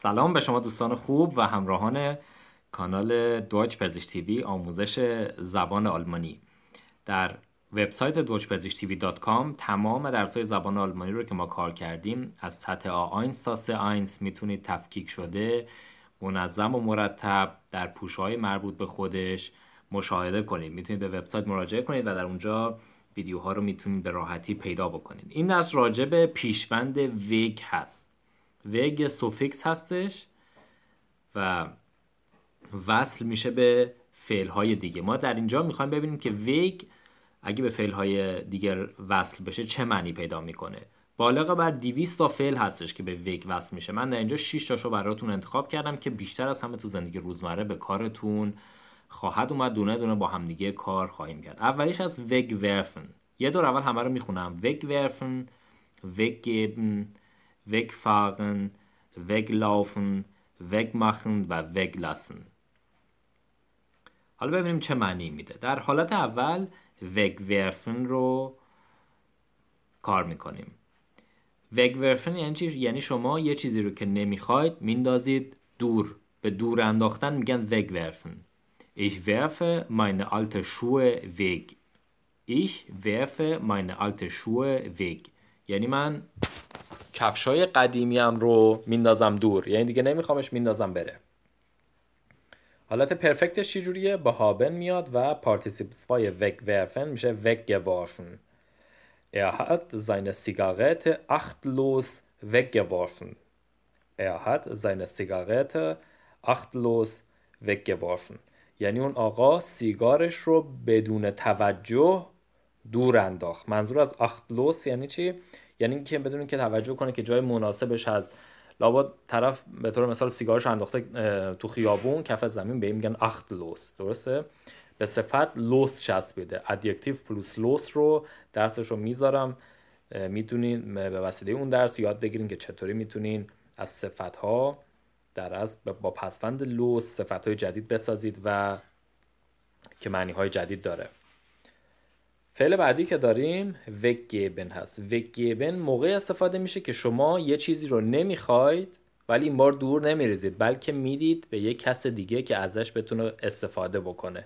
سلام به شما دوستان خوب و همراهان کانال دویچ پزشک تیوی آموزش زبان آلمانی. در وبسایت deutschpezischtv.com تمام درس‌های زبان آلمانی رو که ما کار کردیم از سطح A1 تا C1 می‌تونید تفکیک شده منظم و مرتب در پوشهای مربوط به خودش مشاهده کنید. می‌تونید به وبسایت مراجعه کنید و در اونجا ویدیوها رو می‌تونید به راحتی پیدا بکنید. این درس راجع به پیشوند وگ هست. وگ سوفیکس هستش و وصل میشه به فعل های دیگه. ما در اینجا می‌خوایم ببینیم که وگ اگه به فعل های دیگر وصل بشه چه معنی پیدا می‌کنه. بالغ بر 200 تا فعل هستش که به وگ وصل میشه. من در اینجا 6 تاشو براتون انتخاب کردم که بیشتر از همه تو زندگی روزمره به کارتون خواهد اومد. دونه دونه با همدیگه کار خواهیم کرد. اولیش از وگ ورفن. یه دور اول همه رو می‌خونم. وگ ورفن وگ گیبن لافن وگ مخن و لسن حالا ببینیم چه معنی میده در حالت اول ورفن رو کار می‌کنیم ورفن یعنی چی؟ یعنی شما یه چیزی رو که نمی‌خواید میندازید دور به دور انداختن میگن ورفن Ich werfe meine alte Schuhe weg. Ich werfe meine alte Schuhe weg. یعنی من کفشای قدیمیم رو میندازم دور. یعنی دیگه نمیخوامش میندازم بره. حالت پرفکتش چجوریه؟ با هابن میاد و پارتیسیپ 2 وگ ورفن میشه وگ geworfen Er hat seine Zigarette achtlos weggeworfen. Er hat seine Zigarette achtlos weggeworfen. یعنی اون آقا سیگارش رو بدون توجه دور انداخت. منظور از achtlos یعنی چی؟ یعنی اینکه بدون که توجه کنه که جای مناسبش هست. لابد طرف به طور مثال سیگارش انداخته تو خیابون کف زمین به این میگن achtlos درسته؟ به صفت los چسبیده. Adjektiv plus los رو درسش رو می‌ذارم. می‌تونین به وسیله اون درس یاد بگیرین که چطوری می‌تونین از صفت ها در از با پسفند لوس صفت های جدید بسازید و که معنی های جدید داره. فعل بعدی که داریم وگیبن هست. وگیبن موقع استفاده میشه که شما یه چیزی رو نمی‌خواید ولی این بار دور نمیریزید بلکه می‌دید به یه کس دیگه که ازش بتونه استفاده بکنه.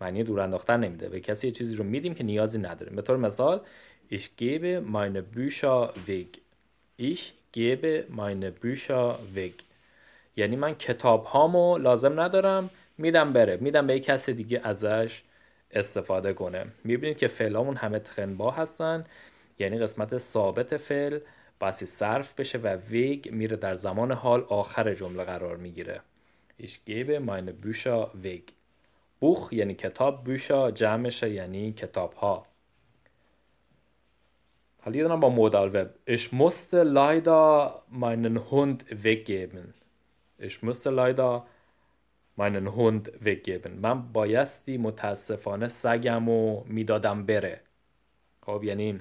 معنی دور انداختن نمیده. به کسی یه چیزی رو میدیم که نیازی نداریم به طور مثال ich gebe meine Bücher weg. Ich gebe meine Bücher weg. یعنی من کتاب هامو لازم ندارم میدم بره. میدم به یک کس دیگه ازش استفاده کنه. می‌بینید که فعلامون همه تخنبا هستن یعنی قسمت ثابت فعل باسی صرف بشه و ویگ میره در زمان حال آخر جمله قرار می‌گیره. Ich gebe meine Bücher weg. بوخ یعنی کتاب بوشا جمعشه یعنی کتاب ها حالا یه با مودال وب ich musste leider meinen Hund weggeben. Ich musste leider من این هند بگیبن من بایستی متاسفانه سگم و می‌دادم بره. خب یعنی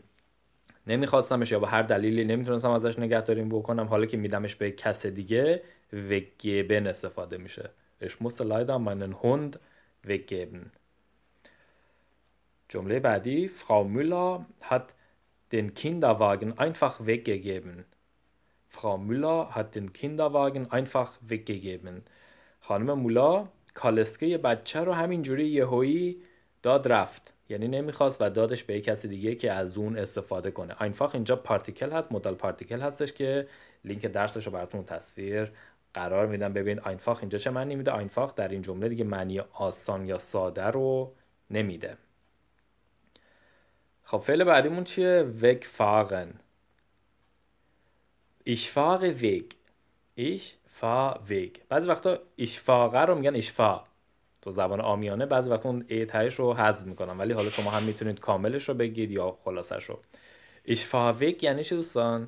نمیخواستمش یا با هر دلیلی نمی‌تونستم ازش نگه بکنم. حالا که میدمش به کس دیگه وگیبن استفاده میشه. اش موست لایدم من این هند وگیبن. جمله بعدی فراو مولا هد دن کیندا واگن اینفخ وگیبن فراو مولا هد دن کیندا واگن اینفخ وگیبن خانم مولا کالسکه بچه رو همینجوری یهویی داد رفت. یعنی نمی‌خواست و دادش به کسی دیگه که از اون استفاده کنه. einfach اینجا پارتیکل هست مدل پارتیکل هستش که لینک درسش رو براتون تصویر قرار میدم. ببین einfach اینجا چه معنی میده؟ einfach در این جمله دیگه معنی آسان یا ساده رو نمیده. خب فعل بعدیمون چیه؟ wegfahren ich fahre weg ich fahre weg بعضی وقتا fahre رو میگن fahre تو زبان آمیانه بعضی وقتا اون ای رو حذف می‌کنم ولی حالا شما هم می‌تونید کاملش رو بگید یا خلاصش رو. weg یعنی چی دوستان؟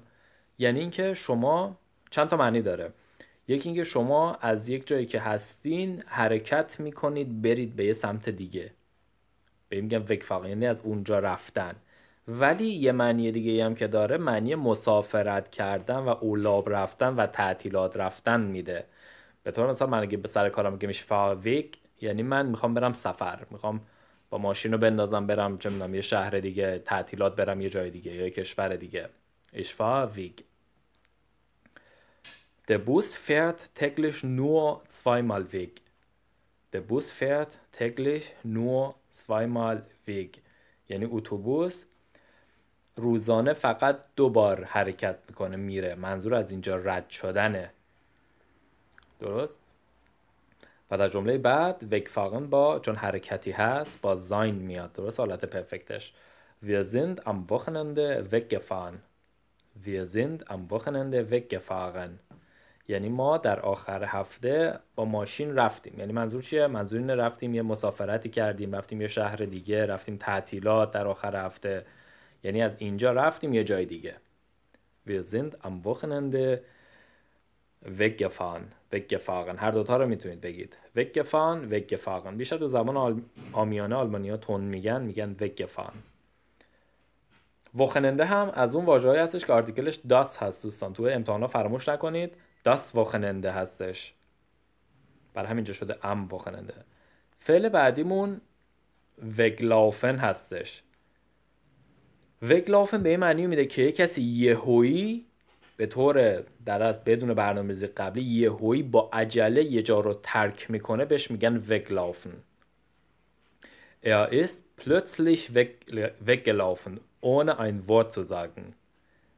یعنی اینکه شما چند تا معنی داره. یکی اینکه شما از یک جایی که هستین حرکت می‌کنید برید به یه سمت دیگه. به میگم وکفاق. یعنی از اونجا رفتن. ولی یه معنی دیگه هم که داره معنی مسافرت کردن و اولاب رفتن و تعطیلات رفتن میده به طور مثال من اگه به سر کارم میگم میشه فاویک یعنی من می‌خوام برم سفر می‌خوام با ماشین رو بندازم برم چه می‌دونم یه شهر دیگه تعطیلات برم یه جای دیگه یا یه کشور دیگه اشفا ویگ Der Bus fährt täglich nur zweimal weg. Der Bus fährt täglich nur zweimal weg. یعنی اتوبوس روزانه فقط دو بار حرکت می‌کنه میره. منظور از اینجا رد شدنه. درست؟ و در جمله بعد وگفاغن با چون حرکتی هست با زاین میاد. درست؟ حالت پرفکتش. Wir sind am Wochenende weggefahren. Wir sind am Wochenende weggefahren. یعنی ما در آخر هفته با ماشین رفتیم. یعنی منظور چیه؟ منظور اینه رفتیم یه مسافرتی کردیم رفتیم یه شهر دیگه رفتیم تعطیلات در آخر هفته. یعنی از اینجا رفتیم یه جای دیگه. Wir sind am Wochenende weggefahren. Weggefahren. هر دوتا رو می‌تونید بگید. Weggefahren weggefahren. بیشتر تو زبان آل... آمیانه آلمانی ها تون میگن میگن weggefahren. وخننده هم از اون واژه‌ای هستش که آرتیکلش داس هست دوستان. تو امتحانا فراموش نکنید. داس وخننده هستش. بر همینجا شده ام وخننده. فعل بعدیمون وگلافن هستش. وگلافن به این معنی میده که یه کسی یهویی به طور در از بدون برنامه‌ریزی قبلی یهویی با عجله یه جا رو ترک می‌کنه بهش میگن وگلافن Er ist plötzlich weg, weggelaufen, ohne ein Wort zu sagen.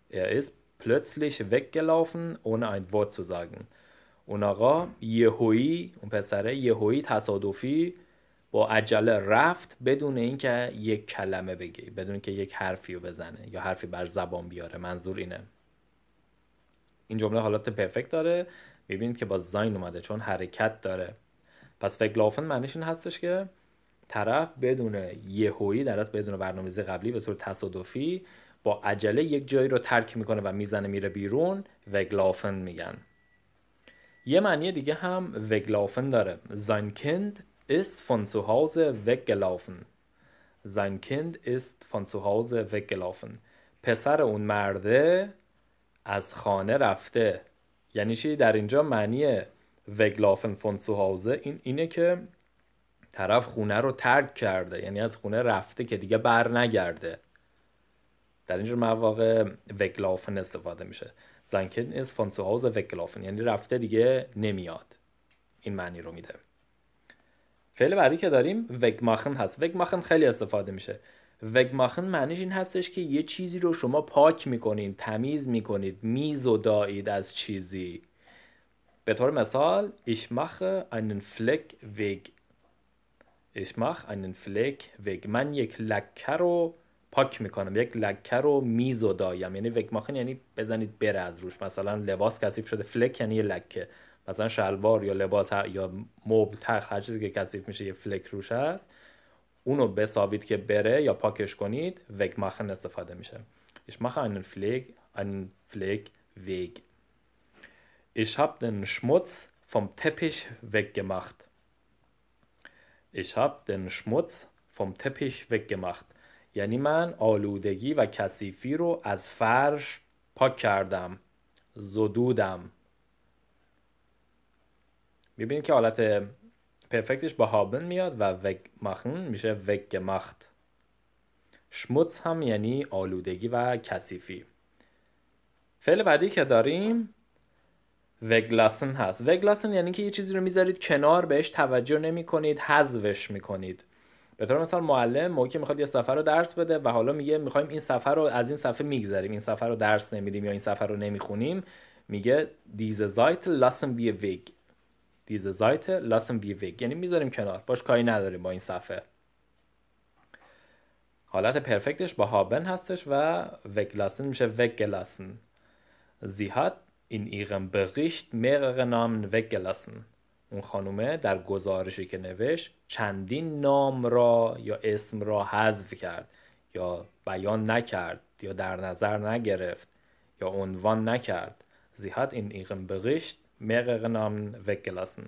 Er ist plötzlich weggelaufen, ohne ein Wort zu sagen. اون آقا یهویی اون پسره یهویی تصادفی با عجله رفت بدون اینکه یک کلمه بگی بدون اینکه یک حرفی رو بزنه یا حرفی بر زبان بیاره. منظور اینه. این جمله حالات پرفکت داره. می‌بینید که با زاین اومده چون حرکت داره. پس فکلافن معنیش این هستش که طرف بدون یهویی در از بدون برنامه‌ریزی قبلی به طور تصادفی با عجله یک جایی رو ترک می‌کنه و می‌زنه میره بیرون. وگلافن میگن. یه معنی دیگه هم وگلافن داره. Kind ist von zu Hause weggelaufen. Sein Kind ist von zu Hause weggelaufen. پسر اون مرده از خانه رفته. یعنی چی؟ در اینجا معنی وگلافن فون سوهاوزه این اینه که طرف خونه رو ترک کرده. یعنی از خونه رفته که دیگه بر نگرده. در اینجور مواقع وگلافن استفاده میشه. زنکن از فون سوهاوزه وگلافن یعنی رفته دیگه نمیاد. این معنی رو میده. فعل بعدی که داریم وگماخن هست. وگماخن خیلی استفاده میشه. وگماخن معنیش این هستش که یه چیزی رو شما پاک می‌کنید تمیز می‌کنید میز و دایید از چیزی. به طور مثال ich mache einen Fleck weg. Ich mache einen Fleck weg. من یک لکه رو پاک می‌کنم. یک لکه رو میز و دایم. یعنی وگماخن یعنی بزنید بره از روش. مثلا لباس کثیف شده. فلک یعنی لکه. مثلا شلوار یا لباس هر یا مبل تخت هر چیزی که کثیف میشه یه فلک روش هست. اونو بساوید که بره یا پاکش کنید وگماخن استفاده میشه. Ich mache einen Fleck einen Fleck weg. Ich habe den Schmutz vom Teppich weggemacht. Ich habe den Schmutz vom Teppich weggemacht. یعنی من آلودگی و کثیفی رو از فرش پاک کردم. زدودم. می‌بینید که حالت پرفکتش با هابن میاد و وگ مخن میشه وگ gemacht شموتس هم یعنی آلودگی و کثیفی. فعل بعدی که داریم وگلاسن هست. وگلاسن یعنی که یه چیزی رو می‌ذارید کنار بهش توجه نمی کنید حذفش می‌کنید. به طور مثال معلم موقعی می‌خواد یه سفر رو درس بده و حالا میگه می‌خوایم این سفر رو از این صفحه میگذریم. این سفر رو درس نمیدیم یا این سفر رو نمی‌خونیم میگه diese Seite lassen wir weg. Diese Seite lassen wir weg. یعنی می‌ذاریم کنار باش کاری نداریم با این صفحه حالت پرفکتش با هابن هستش و وگلاسن میشه وگلاسن sie hat in ihrem Bericht mehrere Namen weggelassen اون خانومه در گزارشی که نوشت چندین نام را یا اسم را حذف کرد یا بیان نکرد یا در نظر نگرفت یا عنوان نکرد hat in ihrem Bericht mehrere Namen weggelassen.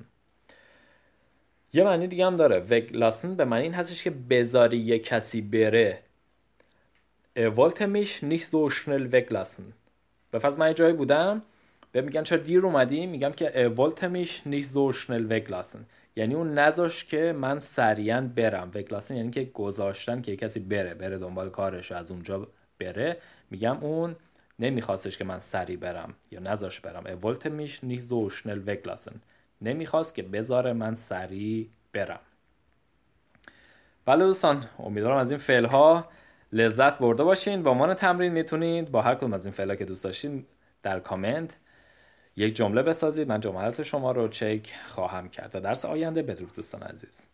یه معنی دیگه هم داره وگلاسن به معنی این هستش که بذاری یه کسی بره wollte mich nicht so schnell weglassen. به فرض من جایی بودم به میگن چرا دیر اومدی میگم که wollte mich nicht so schnell weglassen. یعنی اون نذاش که من سریعا برم وگلاسن یعنی که گذاشتن که کسی بره بره دنبال کارش از اونجا بره میگم اون نمیخواستش که من سری برم یا نذاش برم. er wollte mich nicht so schnell weglassen نمی‌خواست که بذاره من سری برم. بله دوستان امیدوارم از این فعل ها لذت برده باشین. با عنوان تمرین می‌تونید با هر کدوم از این فعلا که دوست داشتین در کامنت یک جمله بسازید. من جملات شما رو چک خواهم کرد. تا درس آینده بدرود دوستان عزیز.